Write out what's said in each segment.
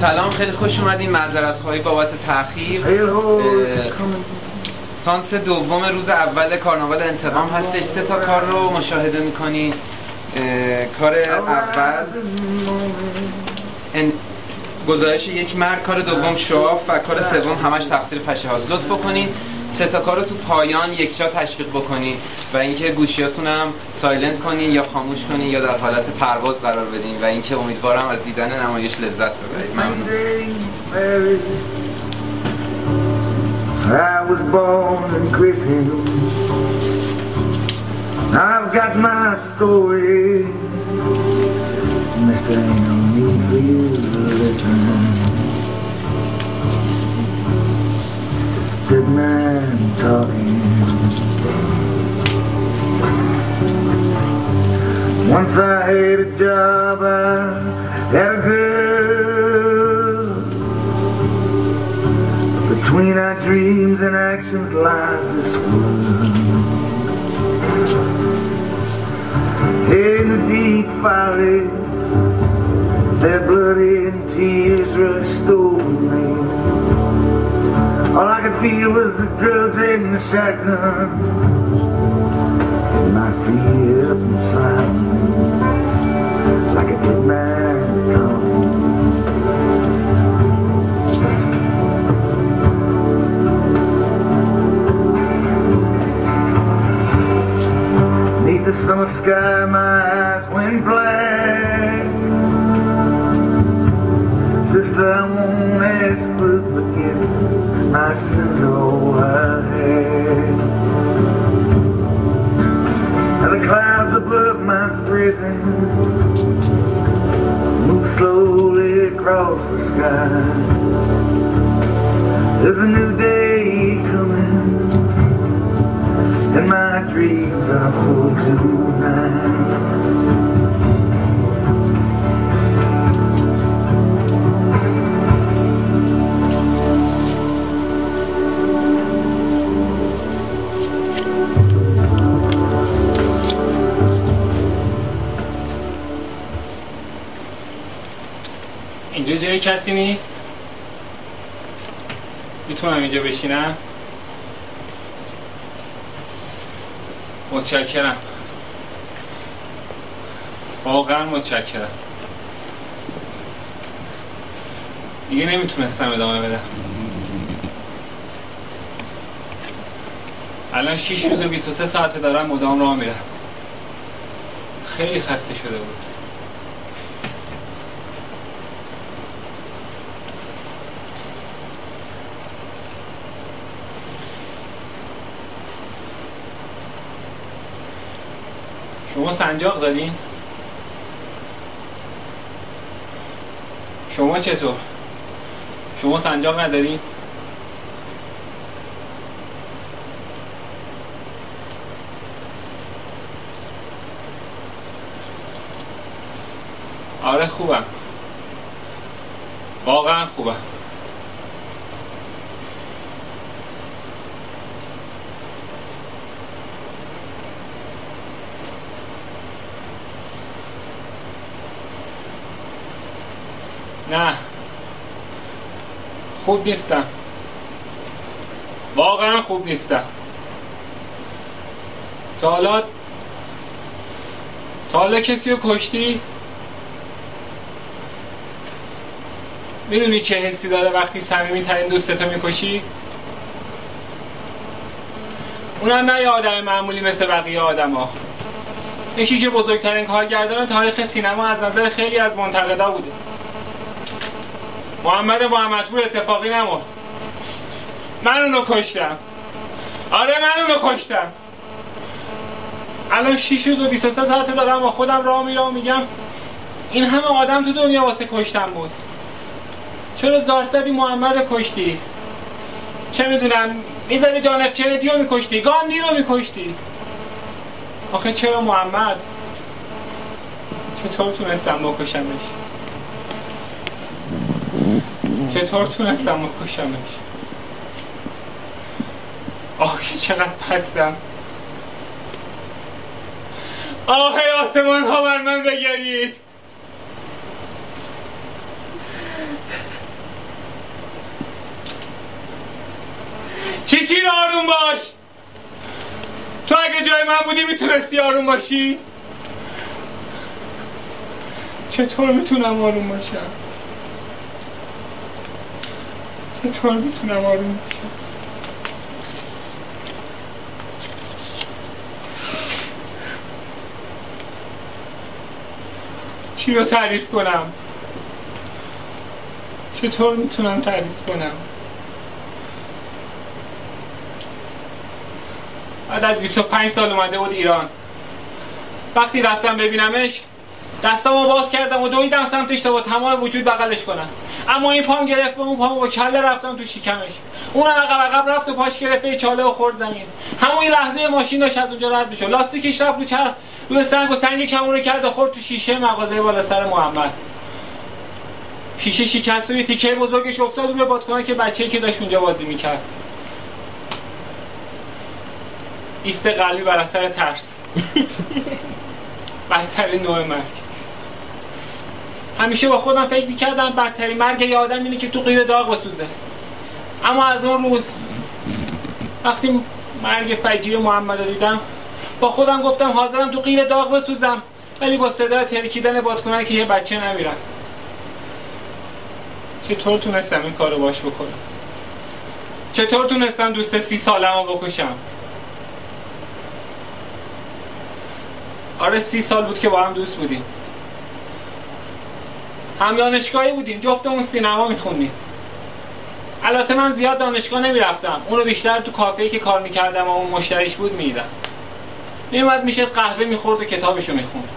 سلام خیلی خوش اومدین. معذرت خواهی بابت تاخیر سانس دوم روز اول کارناوال انتقام هستش. سه تا کار رو مشاهده می‌کنین کار اول. گزارش یک مرد کار دوم شواف و کار سوم همش تقصیر پشه هاست. لطف کنین سه تا کار رو تو پایان یک جا تشویق بکنین و اینکه گوشیاتون هم سایلنت کنین یا خاموش کنین یا در حالت پرواز قرار بدین و اینکه امیدوارم از دیدن نمایش لذت ببرید. ممنون. I was born in Chris Hill. I've got my story Mr. Ain't no need for you to listen good man talking. Once I had a job, I had a girl. Between our dreams and actions lies this world. In the deep valley, their blood and tears rushed over me. I was the drugs and the shotgun. And my feet up inside like a dead man Neath the summer sky, my move slowly across the sky. There's a new day coming, and my dreams are full tonight. کسی نیست؟ می‌تونم اینجا بشینم؟ متشکرم. واقعا متشکرم. دیگه نمی‌تونستم ادامه بدم. الان 6 روز و 23 ساعت دارم مدام راه میرم. خیلی خسته شده بود. سنجاق دارین؟ شما چطور؟ شما سنجاق ندارین؟ آره خوبم واقعا خوبم نه خوب نیستم. واقعا خوب نیستم. تا حالا تا حالا کسی رو کشتی؟ می‌دونی چه حسی داره وقتی صمیمی ترین دوستتو می‌کشی؟ اونم نه یه آدم معمولی مثل بقیه آدم ها یکی که بزرگترین کارگردان تاریخ سینما از نظر خیلی از منتقدا بوده. محمد محمدپور اتفاقی نمون من اونو کشتم آره من اونو کشتم الان 6 روز و 23 ساعته دارم با خودم راه میرم و میگم این همه آدم تو دنیا واسه کشتم بود. چرا زارت زدی محمد کشتی؟ چه می‌دونم می‌زدی جان اف رو میکشتی گاندی رو میکشتی. آخه چرا محمد؟ چطور تونستم بکشمش؟ چطور تونستم بکشمش آه که چقدر پستم. آه آسمان ها بر من بگرید چی چی آروم باش. تو اگه جای من بودی می‌تونستی آروم باشی؟ چطور می‌تونم آروم باشم؟ چطور می‌تونم آروم باشم چی رو تعریف کنم؟ چطور می‌تونم تعریف کنم؟ بعد از 25 سال اومده بود ایران. وقتی رفتم ببینمش دستامو باز کردم و دویدم سمتش تا با تمام وجود بغلش کنم. اما این پام گرفت به اون پامو با کله رفتم تو شکمش. اونم عقب عقب رفت و پاش گرفت یه چاله و خورد زمین. همون لحظه ماشین داشت از اونجا رد بشه لاستیکش رفت رو چرخ روی سنگ و سنگ کمونه کرد و خورد تو شیشه مغازه بالا سر محمد. شیشه شکست و یه تیکه بزرگش افتاد روی بادکنک که بچه‌ای که داشت اونجا بازی می‌کرد. ایست قلبی بر اثر ترس. بدترین نوع مرگ. همیشه با خودم فکر می‌کردم بدترین مرگ یه آدم اینه که تو قیر داغ بسوزه. اما از اون روز وقتی مرگ فجیع محمد دیدم با خودم گفتم حاضرم تو قیر داغ بسوزم ولی با صدای ترکیدن بادکنک که یه بچه نمیرم. چطور تونستم این کارو باش بکنم؟ چطور تونستم دوست سی سالم رو بکشم؟ آره سی سال بود که با هم دوست بودیم. هم دانشگاهی بودیم جفتمون سینما میخوندیم. البته من زیاد دانشگاه نمی‌رفتم. اونو بیشتر تو کافه‌ای که کار می‌کردم و اون مشتریش بود میدم میومد میشه قهوه می‌خورد و کتابشو می‌خوند.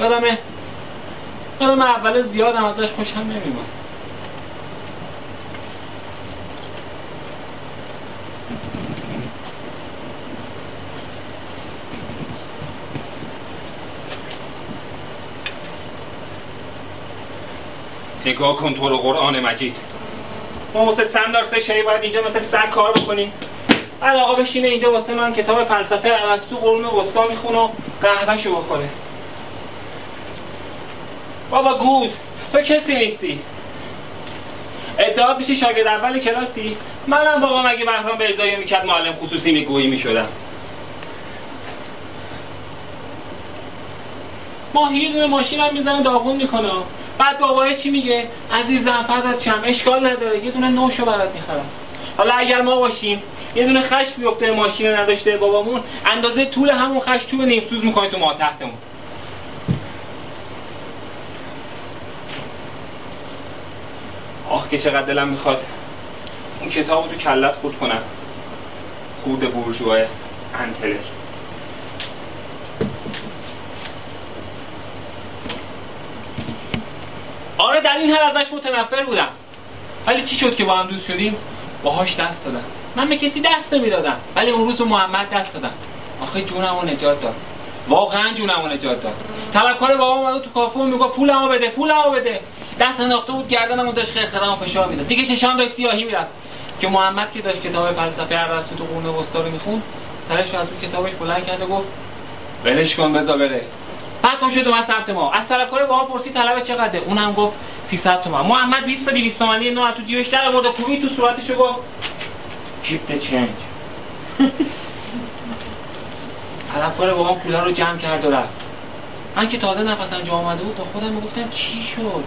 یادمه؟ یادم اول زیادم ازش خوشم نمیمون نگاه کن تو رو قرآن مجید. ما واسه سندار سه شایی باید اینجا مثل سگ کار بکنیم. بعد آقا بشینه اینجا واسه من کتاب فلسفه ارسطو قرون وسطا می‌خونه و قهوهشو بخوره. بابا گوز تو کسی نیستی ادعا میشی شاگرد اول کلاسی؟ منم بابا مگه بهرام بیزایی می‌کرد معلم خصوصی می‌گویی می‌شدم. ماهی یه دونه ماشین هم می‌زنه داغون می‌کنه. بعد بابای چی میگه؟ عزیزم فدات چم؟ اشکال نداره یه دونه نوشو برات می‌خرم. حالا اگر ما باشیم یه دونه خش بیفته ماشین نداشته بابامون اندازه طول همون خش چوب نیمسوز می‌کنه تو ما تحتمون. آخ که چقدر دلم می‌خواد اون کتاب تو کلت خود کنم. خود بورژوا انتلکت در این حال ازش متنفر بودم ولی چی شد که با هم دوست شدیم؟ باهاش دست دادم من به کسی دست نمی‌دادم ولی اون روز به محمد دست دادم. آخه جونم رو نجات داد. واقعا جونم رو نجات داد. طلبکار بابا اومد تو کافه میگه پولمو بده پولمو بده. دست انداخته بود گردنم و داشت خرخرم فشار می‌داد. دیگه چشام داشت سیاهی می‌رفت. که محمد که داشت کتاب فلسفه ارسطو تو قرون وسطا رو می‌خوند سرش از اون کتابش بلند کرد و گفت ولش کن بذار بره. بعد پا شد اومد سمت ما. از طلبکار بابا پرسید طلب چقدره؟ اونم گفت 300 تومن محمد 20 تا 200 تومانی نو تو جیبش در آورد و کوبید تو صورتش گفت کیپ چنج طلبکار بابام پولا رو جمع کرد و رفت. من که تازه نفسم جا آمده بود تا خودم می‌گفتم چی شد؟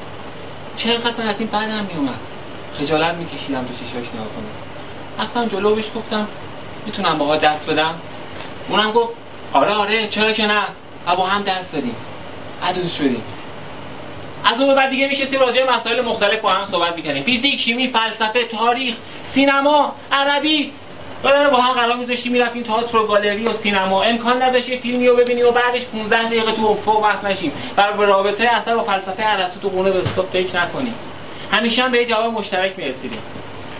چقدر من از این بعدم میومد خجالت میکشیدم تو چشاش نگاه کنم. رفتم جلو بهش گفتم می‌تونم باها دست بدم؟ اونم گفت آره آره چرا که نه؟ و با هم دست دادیم. عدوز شدیم. از اون بعد دیگه میشه راجع به مسائل مختلف با هم صحبت می‌کنیم فیزیک شیمی فلسفه تاریخ سینما عربی. بعد با هم قرار میذاشتیم می‌رفتیم تئاتر و گالری و سینما. امکان نداشت فیلمی رو ببینی و بعدش 15 دقیقه تو افق وقت نشیم. و به رابطه اثر با فلسفه ارسطو تو قرون وسطا فکر نکنیم. همیشه هم به یه جواب مشترک می‌رسیدیم.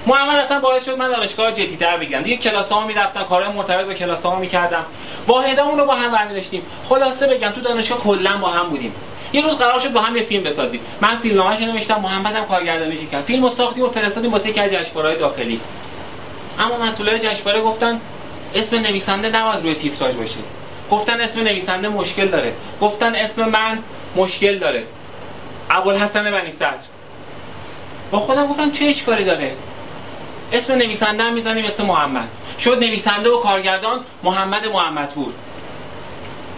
محمد اصلا باعث شد من دانشگاه جدی‌تر بگیرم. دیگه کلاسامو می‌رفتم کارهای مرتبط با کلاسامو می‌کردم. واحدامون رو با هم برمی داشتیم خلاصه بگم تو دانشگاه کلا با هم بودیم. یه روز قرار شد با هم یه فیلم بسازیم. من فیلمنامه‌اش نوشتم محمدم کارگردانیش کرد. فیلمو ساختیم و فرستادیم واسه یکی از جشنواره‌های داخلی. اما مسئولای جشنواره گفتن اسم نویسنده نباید روی تیتراژ باشه. گفتن اسم نویسنده مشکل داره. گفتن اسم من مشکل داره. ابوالحسن بنی صدر. با خودم گفتم چه اشکالی داره؟ اسم نویسنده هم می‌زنیم مثل محمد. شد نویسنده و کارگردان محمد محمدپور.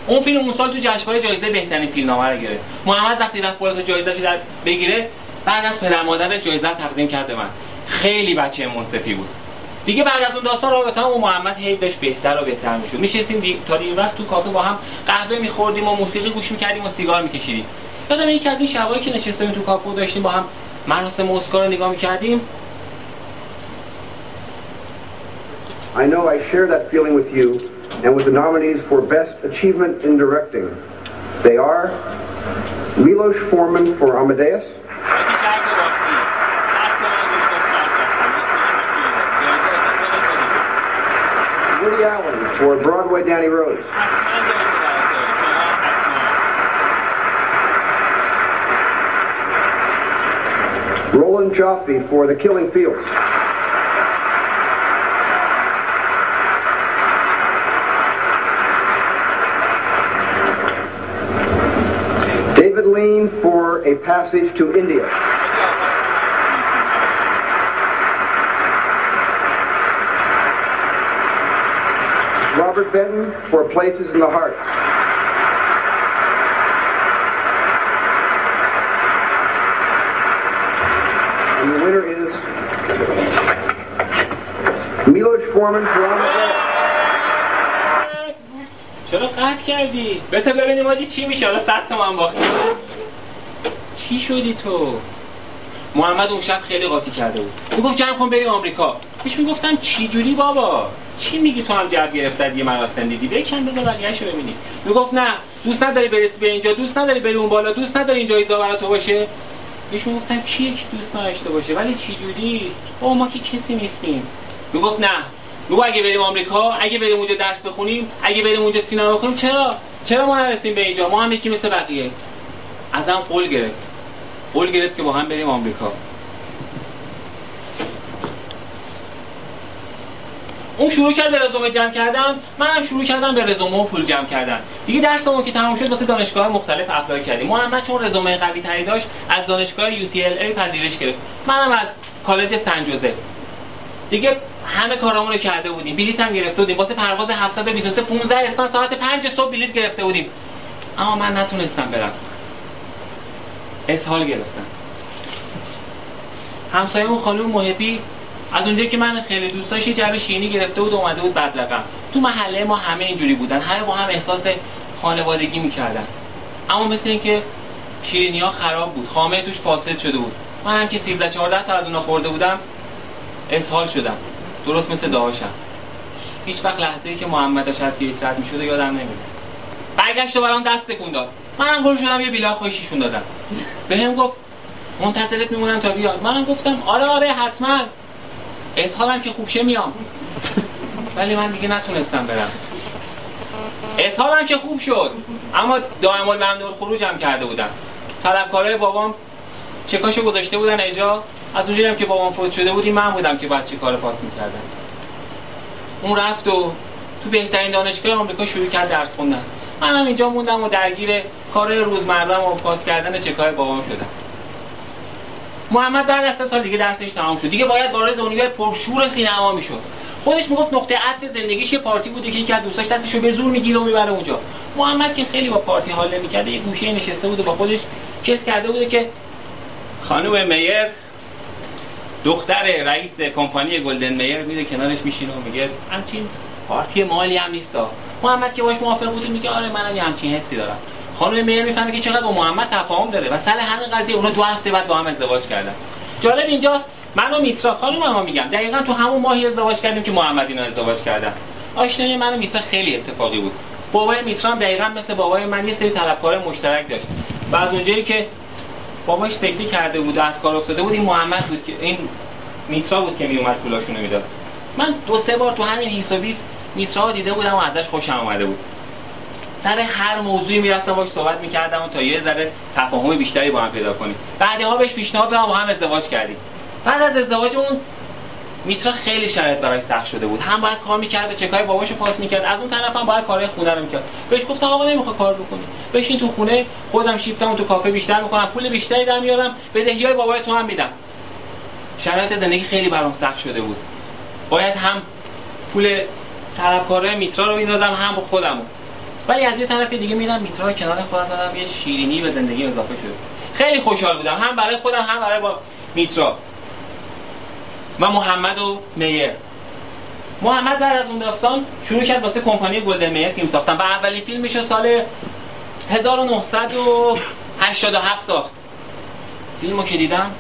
اون فیلم اون سال تو جشنواره جایزه بهترین فیلمنامه رو گرفت. محمد وقتی رفت بالا جایزه در بگیره بعد از پدر مادرش جایزه تقدیم کرد من. خیلی بچه منصفی بود. دیگه بعد از اون داستان رابطه هم و محمد هی داشت بهتر و بهتر می‌شد. میشستیم دی... تا این وقت تو کافه با هم قهوه میخوردیم و موسیقی گوش می‌کردیم و سیگار میکشیدیم. یادم یکی از این شبایی که نشستیم تو کافه داشتیم با هم مراسم اسکار رو نگاه می‌کردیم I know I share that feeling with you and with the nominees for Best Achievement in Directing. They are Milos Forman for Amadeus, Woody Allen for Broadway Danny Rose. Roland Joffe for The Killing Fields. A Passage to India, حاجی آخرش هم نرسیدیم فیلم رو. Robert Benton for Places in the Heart, and the winner is Milos Forman for Amadeus. چرا قطع کردی؟ بسه ببینیم آجی چی میشه حالا صد تومن باختی چی شدی تو؟ محمد اون شب خیلی قاطی کرده بود. می‌گفت جمع کن بریم آمریکا. بهش می‌گفتم چی جوری بابا؟ چی میگی تو هم جب گرفتت یه مراسم دیدی؟ بکن بذار بقیه‌شو ببینی می‌گفت نه دوست نداری برسی به اینجا دوست نداری بری اون بالا دوست نداری این جایزه برای تو باشه. بهش می‌گفتم کیه که دوست نداشته باشه؟ ولی چی جوری؟ بابا ما که کسی نیستیم. می‌گفت نه. میگو اگه بریم آمریکا اگه بریم اونجا درس بخونیم اگه بریم اونجا سینما بخونیم چرا؟ چرا ما نرسیم به اینجا؟ ما هم یکی مثل بقیه. ازم قول گرفت. قول گرفت که با هم بریم آمریکا. اون شروع کرد به رزومه جمع کردن منم شروع کردم به رزومه و پول جمع کردن. دیگه درسمون که تمام شد واسه دانشگاه مختلف اپلای کردیم. محمد چون رزومه قوی تری داشت از دانشگاه UCLA پذیرش گرفت. منم از کالج سن جوزف. دیگه همه کارامون رو کرده بودیم. بلیط هم گرفته بودیم. واسه پرواز 723 15 اسفند ساعت 5 صبح بلیط گرفته بودیم. اما من نتونستم برم. اسهال گرفتم همسایه‌مون خانم محبی از اونجایی که من خیلی دوست داشت یه شیرینی گرفته بود و اومده بود بدرقم تو محله ما همه اینجوری بودن. همه با هم احساس خانوادگی می‌کردن. اما مثل اینکه شیرینی ها خراب بود خامه توش فاسد شده بود. من هم که 13 14 تا از اونا خورده بودم اسهال شدم. درست مثل داشتم هیچ وقت لحظه ای که محمد داشت از گیت رد می‌شد یادم نمیاد برگشت و برام دست داد. منم گل شدم یه بیلا خوشیشون دادم بهم گفت منتظرت میمونم تا بیاد. منم گفتم آره آره حتما. اسهالم که خوب شه میام. ولی من دیگه نتونستم برم. اسهالم که خوب شد اما دائم الممنوع خروجم کرده بودم. طلبکارای بابام چکاشو گذاشته بودن اجا از اونجایی هم که بابام فوت شده بودی من بودم که بچه کار پاس می‌کردم. اون رفت و تو بهترین دانشگاه آمریکا شروع کرد درس خوندن. منم اینجا موندم و درگیر کارهای روزمرم و پاس کردن چکای بابام شدم. محمد بعد از سه سال دیگه درسش تمام شد. دیگه باید وارد دنیای پرشور سینما می‌شد. خودش می‌گفت نقطه عطف زندگیش یه پارتی بوده که یکی از دوستاش دستشو به زور می‌گیره و می‌بره اونجا. محمد که خیلی با پارتی حال نمی‌کرده یه گوشه نشسته بود و با خودش کس کرده بوده که خانم میر دختر رئیس کمپانی گلدن میر میره کنارش میشینه و میگه همچین پارتی مالی هم نیستا محمد که باش موافق بود میگه آره منم یه همچین حسی دارم. خانم میر می‌فهمه که چقدر با محمد تفاهم داره و سر همین قضیه اونا دو هفته بعد با هم ازدواج کردن. جالب اینجاست من و میترا خانم هم میگم دقیقا تو همون ماهی ازدواج کردیم که محمد اینا ازدواج کردن. آشنایی من و میترا خیلی اتفاقی بود. بابای میترا هم دقیقا مثل بابای من یه سری طلبکار مشترک داشت. و از اونجایی که باباش سکته کرده بود از کار افتاده بود این محمد بود که این میترا بود که میومد پولاشونو می‌داد. من دو سه بار تو همین هیس و بیس میترا دیده بودم و ازش خوشم اومده بود. سر هر موضوعی می‌رفتم باش صحبت می‌کردم و تا یه ذره تفاهم بیشتری با هم پیدا کنیم. بعدها بهش پیشنهاد دادم با هم ازدواج کردیم. بعد از ازدواجمون میترا خیلی شرایط برای سخت شده بود. هم باید کار می‌کرد و چکای باباشو پاس می‌کرد. از اون طرف هم باید کارهای خونه رو می‌کرد. بهش گفتم آقا نمی‌خواد کار بکنی. بشین تو خونه خودم شیفتمو تو کافه بیشتر می‌کنم پول بیشتری در میارم بدهیای بابای تو هم میدم. شرایط زندگی خیلی برام سخت شده بود. باید هم پول طلبکارای میترا رو می‌دادم هم خودمو. ولی از یه طرف دیگه میرم میترا کنار خودم دارم یه شیرینی به زندگی اضافه شده خیلی خوشحال بودم هم برای خودم هم برای با میترا. و محمد و میر. محمد بعد از اون داستان شروع کرد واسه کمپانی گلدن میر فیلم ساختن. و اولین فیلمش سال 1987 ساخت. فیلمو که دیدم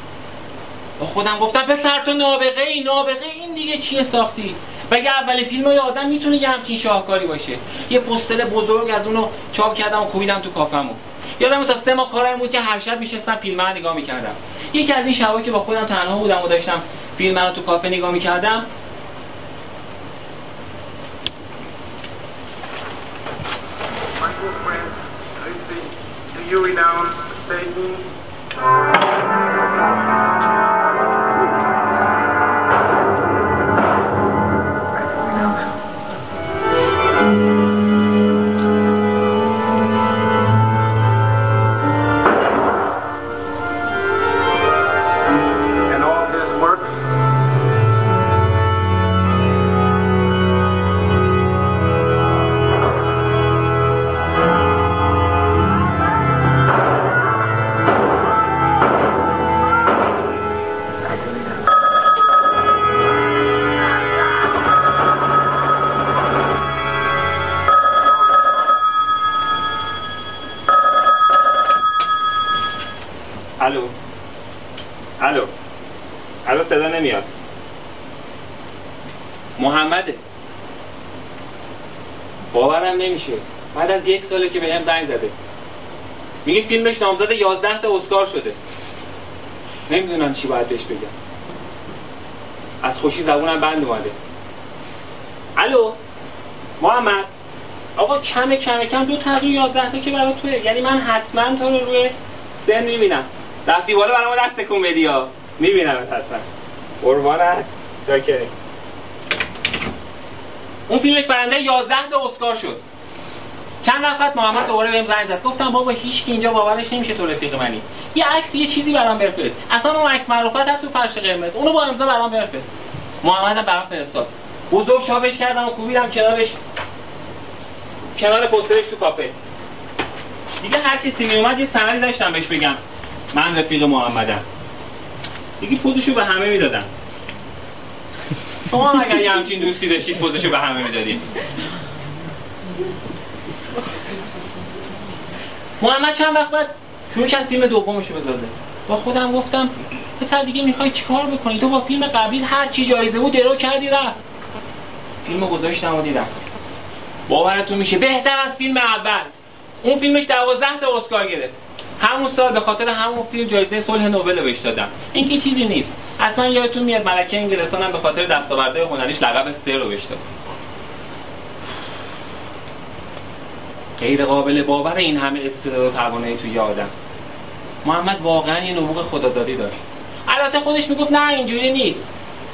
با خودم گفتم پسر تو نابغه ای نابغه این دیگه چیه ساختی؟ بگه اولین فیلم های آدم می‌تونه یه همچین شاهکاری باشه. یه پستر بزرگ از اونو چاپ کردم و کوبیدم تو کافمو یادم تا سه ماه کارم بود که هر شب میشستم فیلم رو نگاه می‌کردم. یکی از این شبا که با خودم تنها بودم و داشتم فیلم رو تو کافه نگاه می‌کردم you باورم نمیشه. بعد از یک ساله که بهم زنگ زده. میگه فیلمش نامزد 11 تا اسکار شده. نمی‌دونم چی باید بهش بگم. از خوشی زبونم بند اومده. الو؟ محمد؟ آقا کم کم کم دو تا از اون 11 تا که برای توه. یعنی من حتما تو رو روی سن می‌بینم. رفتی بالا برای ما دست تکون بدی ها. می‌بینم حتما. قربانت. چاکری اون فیلمش برنده 11 تا اسکار شد. چند وقت محمد دوباره بهم زنگ زد. گفتم بابا هیچ کی اینجا باورش نمیشه تو رفیق منی. یه عکس یه چیزی برام بفرست. اصلا اون عکس معرفت هست تو فرش قرمز. اونو با امضا برام بفرست. محمد هم برام فرستاد. بزرگ چاپش کردم و کوبیدم کنارش. کنار پسترش تو کافه. دیگه هر کسی می اومد یه سندی داشتم بهش بگم. من رفیق محمدم. دیگه پوزشو به همه می‌دادم. شما اگر یه همچین دوستی داشتید پوزشو به همه می‌دادید. محمد چند وقت بعد شروع کرد فیلم دومشو بسازه. با خودم گفتم پسر دیگه می‌خوای چیکار بکنی؟ تو با فیلم قبلی هر چی جایزه بود درو کردی رفت. فیلمو گذاشتم و دیدم. باورتون میشه بهتر از فیلم اول. اون فیلمش 12 تا اسکار گرفت. همون سال به خاطر همون فیلم جایزه صلح نوبل بهش دادم. این که چیزی نیست. حتما یادتون میاد ملکه انگلستان هم به خاطر دستاوردهای هنریش لقب سه رو داد. غیر قابل باور این همه استعداد و توانایی توی آدم. محمد واقعا یه نبوغ خدادادی داشت. البته خودش می‌گفت نه اینجوری نیست.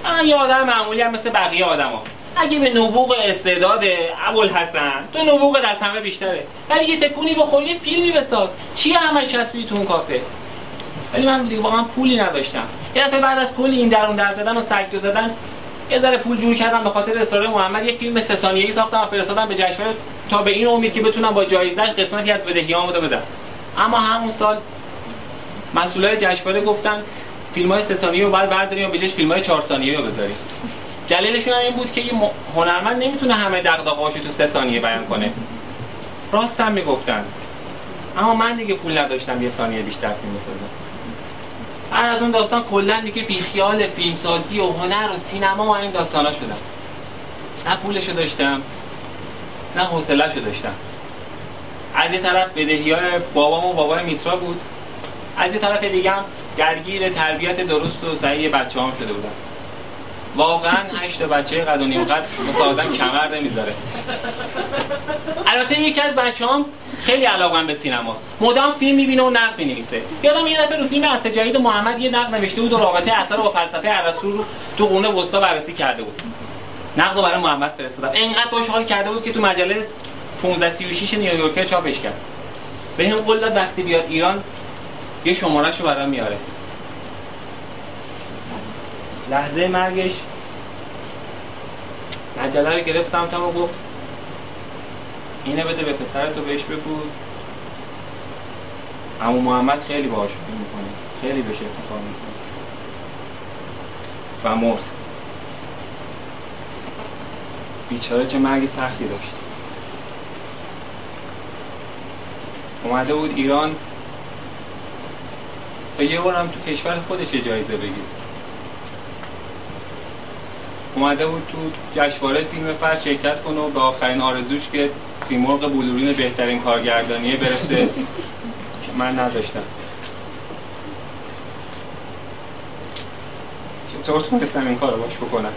من یه آدم معمولی هم مثل بقیه آدما اگه به نبوغ استعداد ابوالحسن تو نبوغت از همه بیشتره. ولی یه تکونی بخور یه فیلمی بساز. چی همش چسبی تو اون کافه؟ ولی من دیگه واقعا پولی نداشتم. یه دفعه بعد از کلی این درون در زدن و سگدو زدن یه ذره پول جور کردم به خاطر اصرار محمد. یه فیلم سه ثانیه‌ای ساختم و فرستادم به جشنواره تا به این امید که بتونم با جایزه‌اش قسمتی از بدهیامو بدم. اما همون سال مسئولای جشنواره گفتن فیلم های سه ثانیه رو باید برداریم و به جاش فیلم های چهار ثانیه رو بذاریم. دلیلشون هم این بود که یه هنرمند نمی‌تونه همه دغدغه‌هاشو تو سه ثانیه بیان کنه. راست هم می‌گفتن. اما من دیگه پول نداشتم یه ثانیه بیشتر فیلم بسازم. بعد از اون داستان کلا دیگه بیخیال فیلمسازی و هنر و سینما و این داستانا شدم نه پولشو داشتم نه حوصله‌شو داشتم. از یه طرف بدهی های بابام و بابای میترا بود از یه طرف دیگه هم درگیر تربیت درست و صحیح بچه هم شده بودم. واقعا هشت بچه قد و نیم قد مثل آدم کمر نمی‌ذاره. البته یکی از بچه هم خیلی علاقم به سینماست. مدام فیلم می‌بینه و نقد می‌نویسه. یادم یه دفعه رو فیلم اصل جدید محمد یه نقد نوشته بود و رابطه اثر رو با فلسفه ارسطو رو تو قرون وسطا بررسی کرده بود. نقد رو برای محمد فرستادم. انقدر باش حال کرده بود که تو مجله 1536 نیویورکر چاپش کرد. بهم قول داد وقتی بیاد ایران یه شمارهشو برام میاره. لحظه مرگش. مجله رو گرفت سمتم و گفت اینه بده به پسرتو بهش بگو. اما محمد خیلی باهاش می‌کنه. خیلی بهش افتخار می‌کنه. و مرد. بیچاره چه مرگ سختی داشت. اومده بود ایران. تا یه بارم تو کشور خودش جایزه بگیر اومده بود تو جشنواره فیلم فر شرکت کنه و به آخرین آرزوش که سیمرغ بلورین بهترین کارگردانیه برسه. که من نذاشتم. چطور تونستم این کارو باش بکنم؟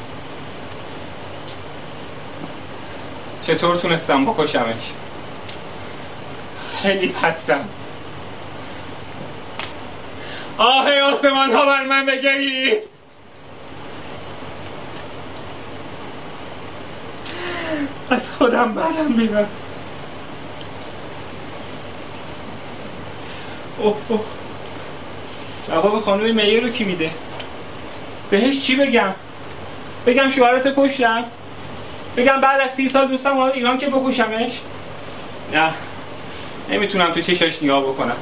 چطور تونستم بکشمش؟ خیلی پستم آه آسمان ها بر من بگرید از خودم بدم میرم. اوه اوه. جواب خانوی میه رو کی میده؟ بهش چی بگم؟ بگم شوهرت کشتم؟ بگم بعد از سی سال دوستم ایران که بکشمش؟ نه. نمی‌تونم تو چشاش نگاه بکنم.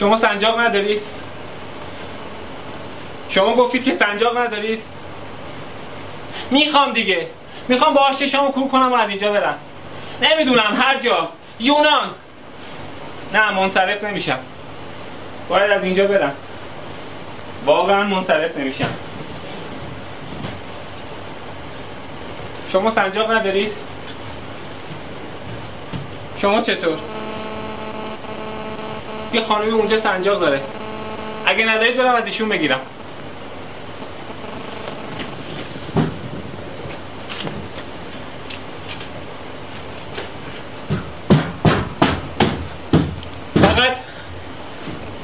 شما سنجاق ندارید؟ شما گفتید که سنجاق ندارید؟ می‌خوام دیگه. می‌خوام با چشامو کور کنم و از اینجا برم. نمی‌دونم هر جا. یونان. نه منصرف نمیشم. باید از اینجا برم. واقعا منصرف نمیشم. شما سنجاق ندارید؟ شما چطور؟ یه خانمی اونجا سنجاق داره. اگه ندارید برم از ایشون بگیرم فقط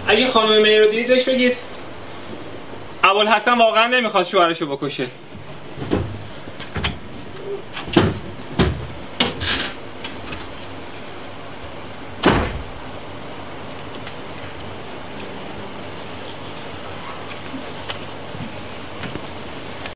اگه خانم می رو دیدید بهش بگید. ابوالحسن واقعا نمی‌خواد شوهرشو بکشه.